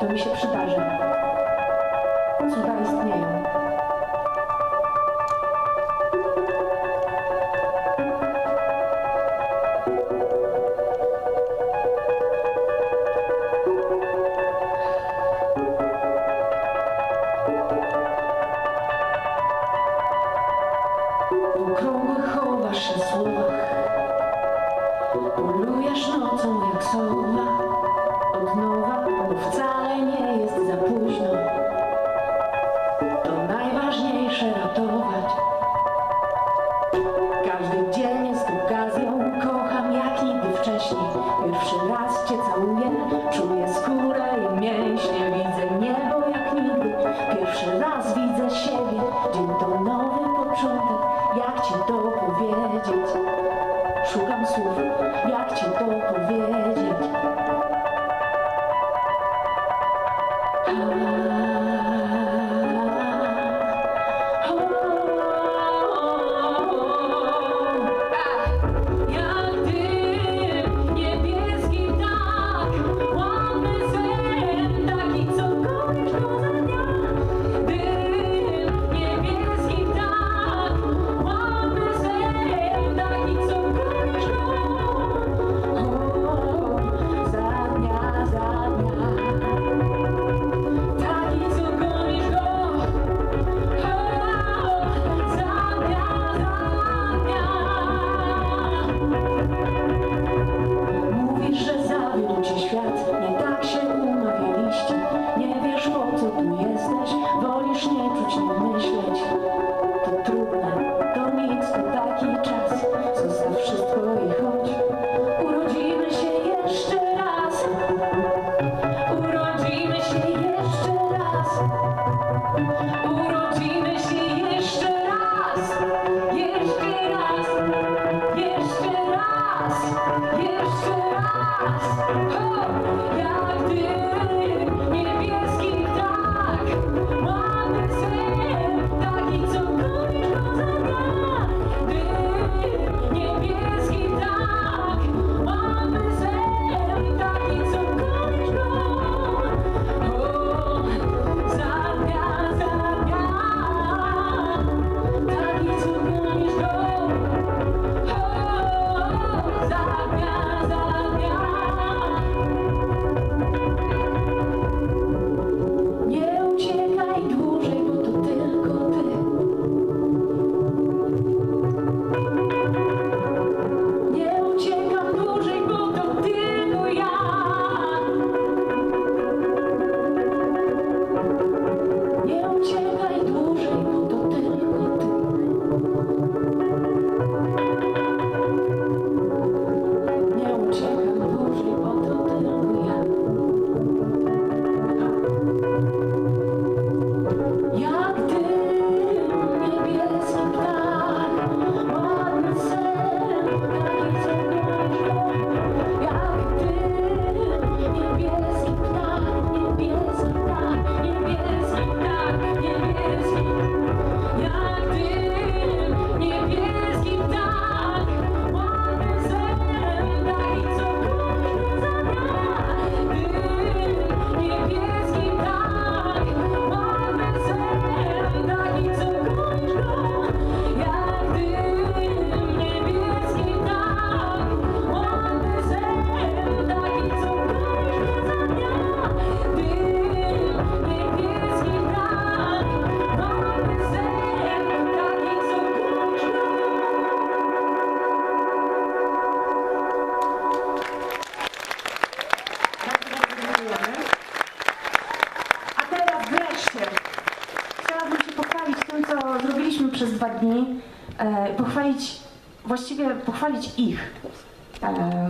To mi się przydarzy. Cuda istnieją. W słowach Polujesz nocą jak sowa Pierwszy raz cię całuję, czuję skórę i mięśnie, widzę niebo jak nigdy. Pierwszy raz widzę siebie, dzień to nowy początek, jak ci to powiedzieć? Szukam słów, jak ci to powiedzieć? mogliśmy przez dwa dni e, pochwalić, właściwie pochwalić ich e,